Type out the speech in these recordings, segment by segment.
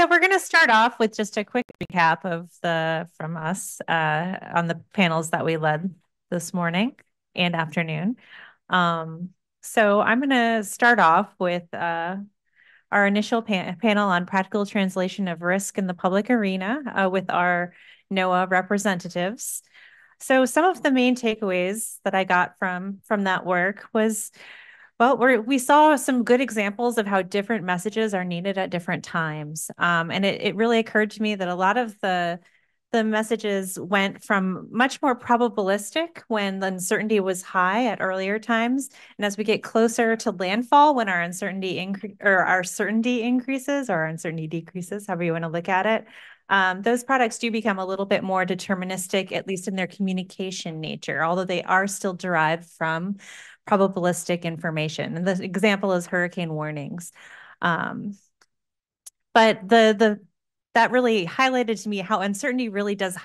So we're going to start off with just a quick recap of the from us uh, on the panels that we led this morning and afternoon. Um, so I'm going to start off with uh, our initial pan panel on practical translation of risk in the public arena uh, with our NOAA representatives. So some of the main takeaways that I got from from that work was well, we we saw some good examples of how different messages are needed at different times. Um, and it, it really occurred to me that a lot of the the messages went from much more probabilistic when the uncertainty was high at earlier times. And as we get closer to landfall, when our uncertainty increase or our certainty increases or our uncertainty decreases, however you want to look at it, um, those products do become a little bit more deterministic, at least in their communication nature, although they are still derived from probabilistic information. And the example is hurricane warnings. Um, but the the that really highlighted to me how uncertainty really does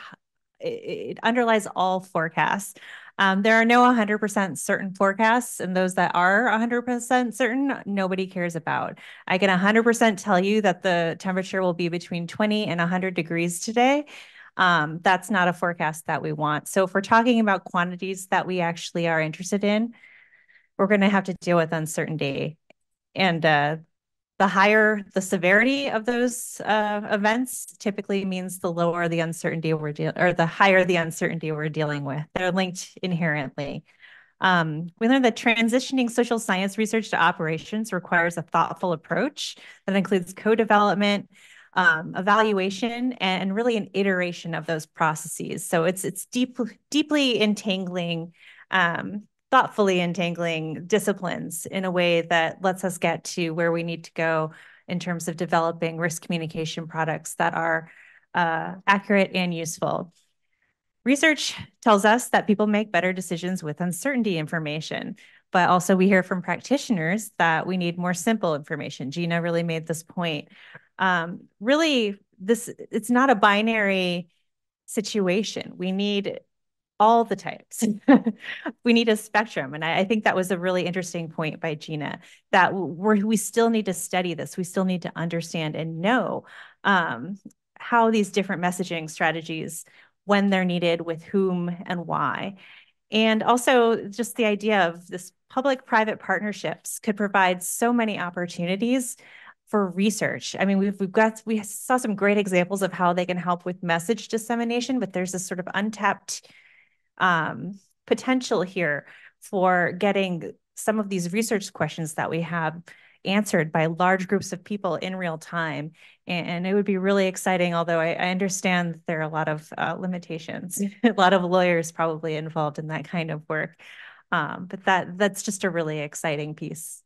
it, underlies all forecasts. Um, there are no 100% certain forecasts, and those that are 100% certain, nobody cares about. I can 100% tell you that the temperature will be between 20 and 100 degrees today. Um, that's not a forecast that we want. So if we're talking about quantities that we actually are interested in, we're going to have to deal with uncertainty. And uh, the higher the severity of those uh, events typically means the lower the uncertainty we're dealing, or the higher the uncertainty we're dealing with. They're linked inherently. Um, we learned that transitioning social science research to operations requires a thoughtful approach that includes co-development, um, evaluation, and really an iteration of those processes. So it's it's deep, deeply entangling um, thoughtfully entangling disciplines in a way that lets us get to where we need to go in terms of developing risk communication products that are uh, accurate and useful. Research tells us that people make better decisions with uncertainty information, but also we hear from practitioners that we need more simple information. Gina really made this point. Um, really, this it's not a binary situation. We need all the types. we need a spectrum. And I, I, think that was a really interesting point by Gina that we we still need to study this. We still need to understand and know um, how these different messaging strategies, when they're needed, with whom and why. And also just the idea of this public-private partnerships could provide so many opportunities for research. I mean, we've, we've got, we saw some great examples of how they can help with message dissemination, but there's this sort of untapped um, potential here for getting some of these research questions that we have answered by large groups of people in real time. And, it would be really exciting, although I, I understand there are a lot of uh, limitations, a lot of lawyers probably involved in that kind of work. Um, but that that's just a really exciting piece.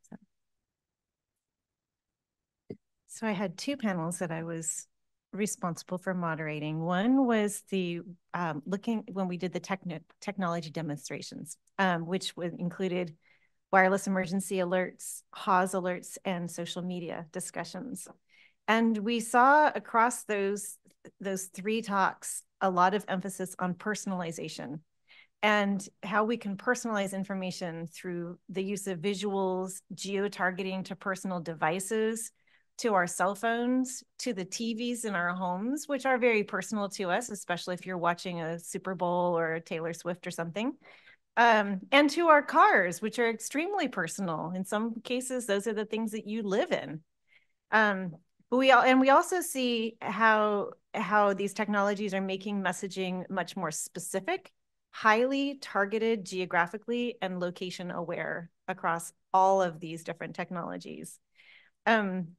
So I had two panels that I was responsible for moderating. One was the um, looking when we did the techn technology demonstrations, um, which included wireless emergency alerts, HAAS alerts, and social media discussions. And we saw across those, those three talks a lot of emphasis on personalization and how we can personalize information through the use of visuals, geo-targeting to personal devices, to our cell phones, to the TVs in our homes, which are very personal to us, especially if you're watching a Super Bowl or Taylor Swift or something. Um, and to our cars, which are extremely personal. In some cases, those are the things that you live in. Um, but we all, and we also see how how these technologies are making messaging much more specific, highly targeted geographically and location aware across all of these different technologies. Um,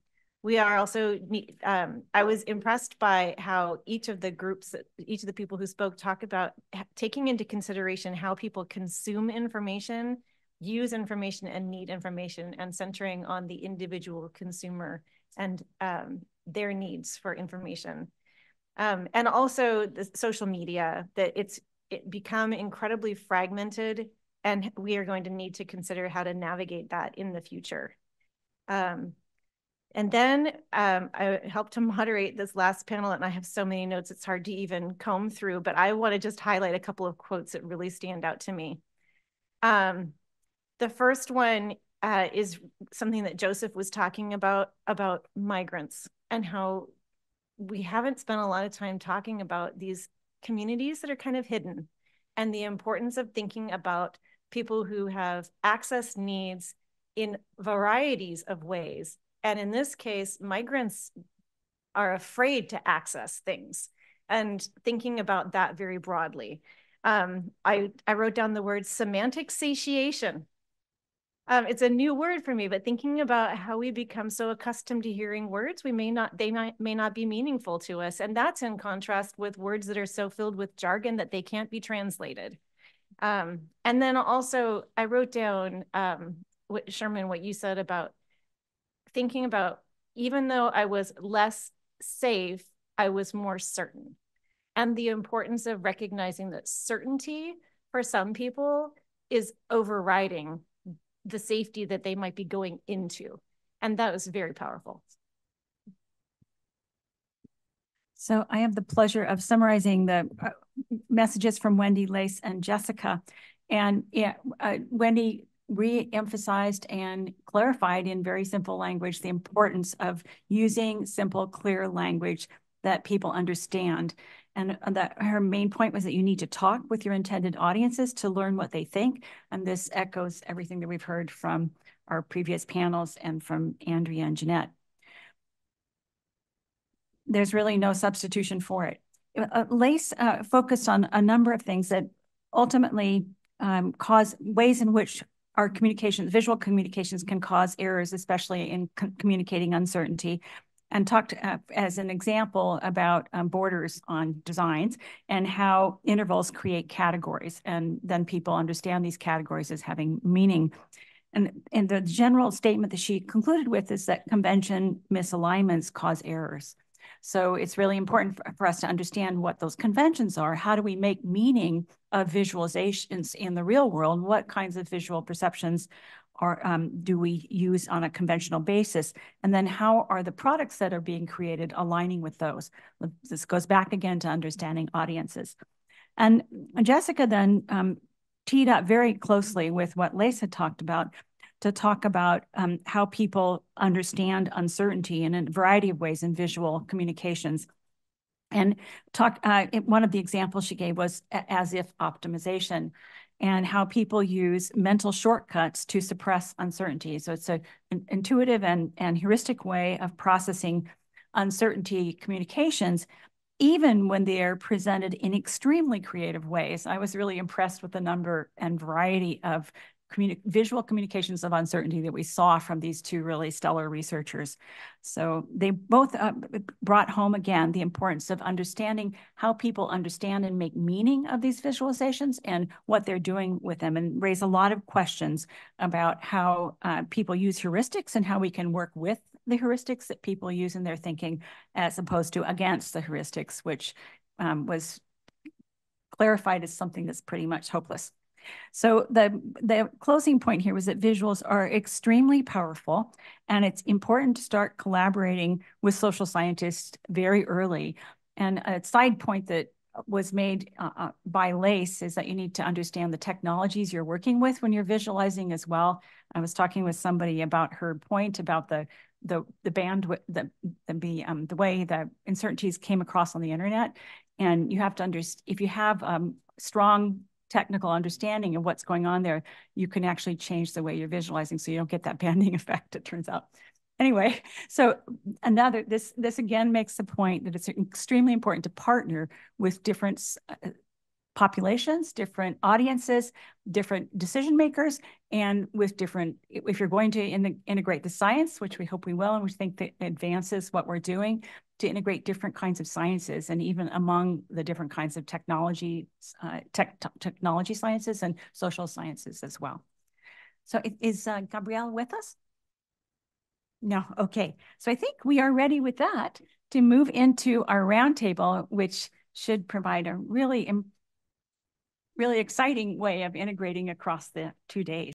we are also, um, I was impressed by how each of the groups, each of the people who spoke talk about taking into consideration how people consume information, use information and need information and centering on the individual consumer and um, their needs for information. Um, and also the social media, that it's it become incredibly fragmented and we are going to need to consider how to navigate that in the future. Um, and then um, I helped to moderate this last panel, and I have so many notes, it's hard to even comb through, but I want to just highlight a couple of quotes that really stand out to me. Um, the first one uh, is something that Joseph was talking about, about migrants and how we haven't spent a lot of time talking about these communities that are kind of hidden and the importance of thinking about people who have access needs in varieties of ways. And in this case, migrants are afraid to access things and thinking about that very broadly. Um, I, I wrote down the word semantic satiation. Um, it's a new word for me, but thinking about how we become so accustomed to hearing words, we may not, they might, may not be meaningful to us. And that's in contrast with words that are so filled with jargon that they can't be translated. Um, and then also I wrote down, um, what, Sherman, what you said about thinking about, even though I was less safe, I was more certain. And the importance of recognizing that certainty for some people is overriding the safety that they might be going into. And that was very powerful. So I have the pleasure of summarizing the uh, messages from Wendy, Lace, and Jessica. And yeah, uh, Wendy re-emphasized and clarified in very simple language the importance of using simple, clear language that people understand. And uh, that her main point was that you need to talk with your intended audiences to learn what they think. And this echoes everything that we've heard from our previous panels and from Andrea and Jeanette. There's really no substitution for it. Uh, Lace uh, focused on a number of things that ultimately um, cause ways in which our communications, visual communications can cause errors, especially in communicating uncertainty and talked uh, as an example about um, borders on designs and how intervals create categories. And then people understand these categories as having meaning. And, and the general statement that she concluded with is that convention misalignments cause errors. So it's really important for, for, us to understand what those conventions are. How do we make meaning of visualizations in the real world? What kinds of visual perceptions are, um, do we use on a conventional basis? And then how are the products that are being created aligning with those? This goes back again to understanding audiences. And Jessica then um, teed up very closely with what Lace had talked about to talk about um, how people understand uncertainty in a variety of ways in visual communications. And talk, uh, one of the examples she gave was as if optimization and how people use mental shortcuts to suppress uncertainty. So it's an intuitive and, and heuristic way of processing uncertainty communications, even when they are presented in extremely creative ways. I was really impressed with the number and variety of communi visual communications of uncertainty that we saw from these two really stellar researchers. So they both uh, brought home again the importance of understanding how people understand and make meaning of these visualizations and what they're doing with them and raise a lot of questions about how uh, people use heuristics and how we can work with the heuristics that people use in their thinking as opposed to against the heuristics, which um, was clarified as something that's pretty much hopeless. So the, the closing point here was that visuals are extremely powerful and it's important to start collaborating with social scientists very early. And a side point that was made uh, uh, by Lace is that you need to understand the technologies you're working with when you're visualizing as well. I was talking with somebody about her point about the the the bandwidth the the um the way the uncertainties came across on the internet, and you have to understand if you have um strong technical understanding of what's going on there, you can actually change the way you're visualizing so you don't get that banding effect, it turns out. Anyway, so another, this, this again makes the point that it's extremely important to partner with different uh, populations, different audiences, different decision makers, and with different, if you're going to in integrate the science, which we hope we will, and we think that advances what we're doing, to integrate different kinds of sciences and even among the different kinds of technology, uh, tech, technology sciences and social sciences as well. So is uh, Gabrielle with us? No, okay. So I think we are ready with that to move into our roundtable, which should provide a really really exciting way of integrating across the two days.